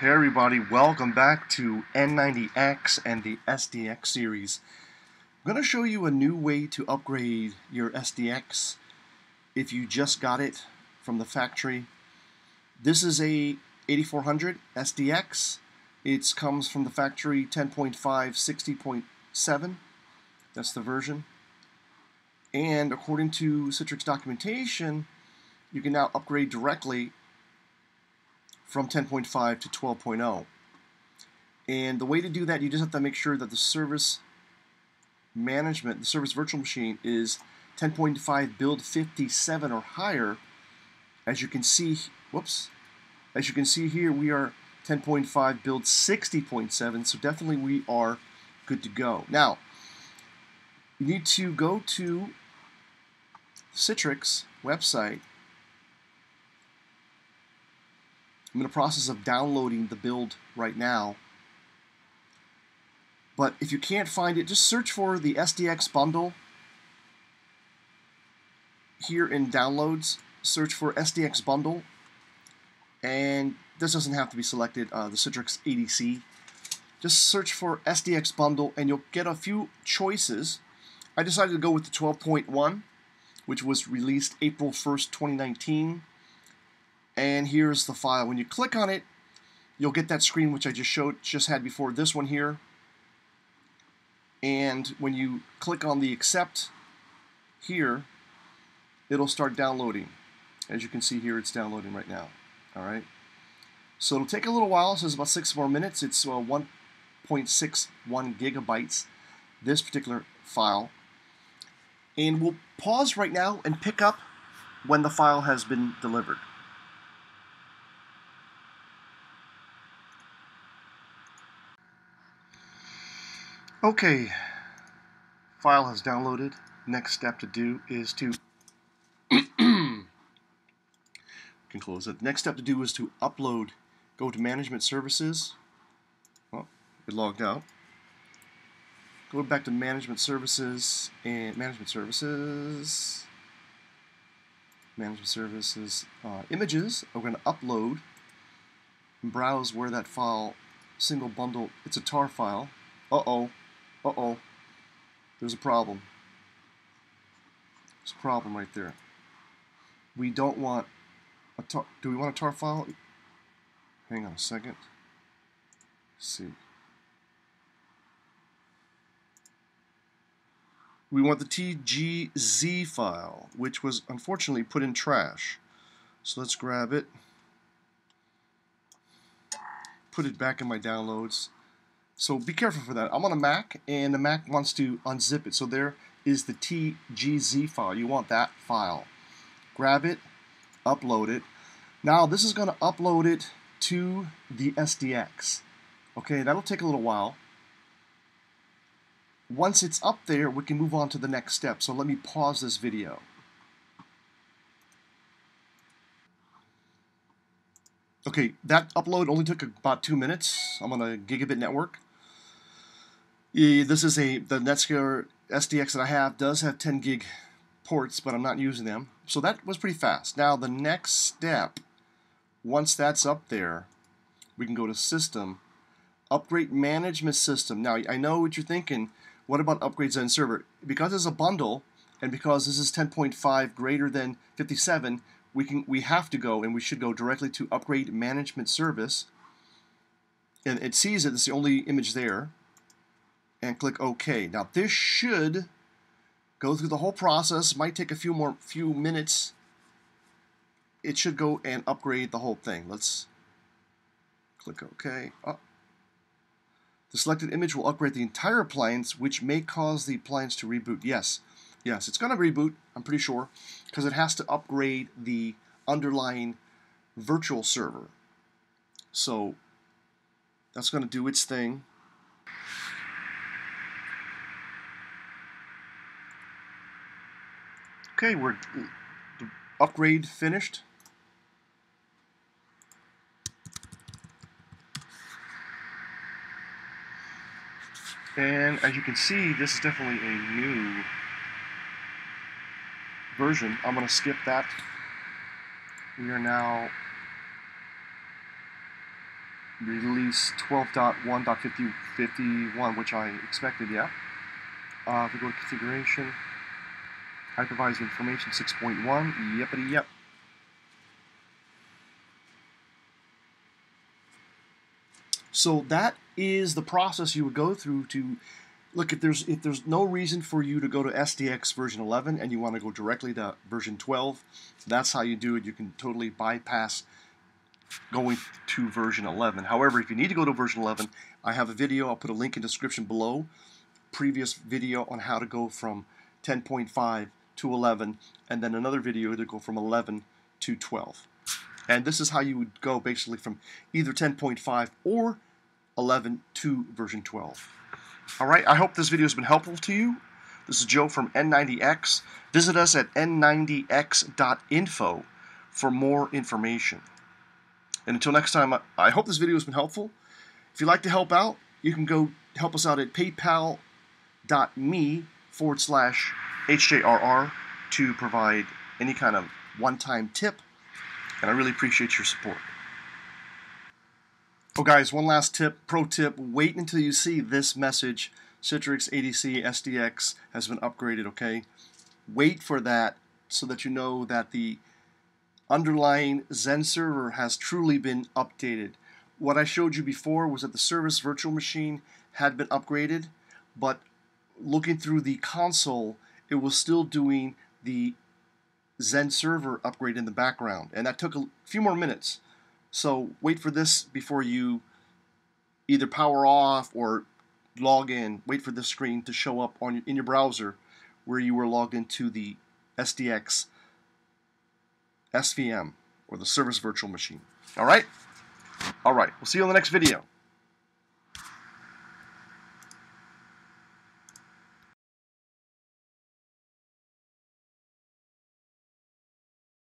Hey everybody, welcome back to N90X and the SDX series. I'm going to show you a new way to upgrade your SDX if you just got it from the factory. This is a 8400 SDX. It comes from the factory 10.5 60.7. That's the version. And according to Citrix documentation, you can now upgrade directly from 10.5 to 12.0. And the way to do that, you just have to make sure that the service management, the service virtual machine is 10.5 build 57 or higher. As you can see, whoops, as you can see here, we are 10.5 build 60.7, so definitely we are good to go. Now, you need to go to Citrix website I'm in the process of downloading the build right now. But if you can't find it, just search for the SDX bundle here in downloads. Search for SDX bundle. And this doesn't have to be selected, uh, the Citrix ADC. Just search for SDX bundle and you'll get a few choices. I decided to go with the 12.1, which was released April 1st, 2019 and here's the file. When you click on it, you'll get that screen which I just showed, just had before this one here. And when you click on the accept here, it'll start downloading. As you can see here, it's downloading right now. All right. So it'll take a little while. It says about six more minutes. It's uh, 1.61 gigabytes, this particular file. And we'll pause right now and pick up when the file has been delivered. Okay, file has downloaded. Next step to do is to can close it. Next step to do is to upload. Go to Management Services. Well, it logged out. Go back to Management Services and Management Services. Management Services uh, images. We're going to upload and browse where that file single bundle. It's a tar file. Uh oh. Uh-oh. There's a problem. There's a problem right there. We don't want a tar... Do we want a tar file? Hang on a second. Let's see. We want the TGZ file, which was unfortunately put in trash. So let's grab it, put it back in my downloads, so be careful for that. I'm on a Mac, and the Mac wants to unzip it. So there is the TGZ file. You want that file. Grab it, upload it. Now this is going to upload it to the SDX. Okay, that'll take a little while. Once it's up there, we can move on to the next step. So let me pause this video. Okay, that upload only took about two minutes. I'm on a gigabit network. This is a the Netscaler SDX that I have does have 10 gig ports, but I'm not using them. So that was pretty fast. Now the next step, once that's up there, we can go to System, Upgrade Management System. Now I know what you're thinking. What about upgrades on server? Because it's a bundle, and because this is 10.5 greater than 57, we can we have to go and we should go directly to Upgrade Management Service. And it sees it. It's the only image there and click OK. Now this should go through the whole process. Might take a few more few minutes. It should go and upgrade the whole thing. Let's click OK. Oh. The selected image will upgrade the entire appliance, which may cause the appliance to reboot. Yes, yes, it's going to reboot, I'm pretty sure, because it has to upgrade the underlying virtual server. So that's going to do its thing. Okay, we're the upgrade finished. And as you can see, this is definitely a new version. I'm going to skip that. We are now release 12.1.5051, which I expected, yeah. Uh, if we go to configuration, hypervisor information 6.1, yepity yep. So that is the process you would go through to look if there's if there's no reason for you to go to SDX version 11 and you want to go directly to version 12, that's how you do it. You can totally bypass going to version 11. However, if you need to go to version 11, I have a video. I'll put a link in the description below. Previous video on how to go from 10.5 to 11, and then another video to go from 11 to 12. And this is how you would go basically from either 10.5 or 11 to version 12. Alright, I hope this video has been helpful to you. This is Joe from N90X. Visit us at n90x.info for more information. And until next time, I hope this video has been helpful. If you'd like to help out, you can go help us out at paypal.me forward slash HJRR to provide any kind of one-time tip. And I really appreciate your support. Oh guys, one last tip, pro tip, wait until you see this message, Citrix ADC SDX has been upgraded, okay? Wait for that so that you know that the underlying XenServer has truly been updated. What I showed you before was that the service virtual machine had been upgraded, but looking through the console, it was still doing the XenServer upgrade in the background, and that took a few more minutes. So wait for this before you either power off or log in. Wait for the screen to show up on in your browser where you were logged into the SDX SVM or the service virtual machine. All right? All right. We'll see you on the next video.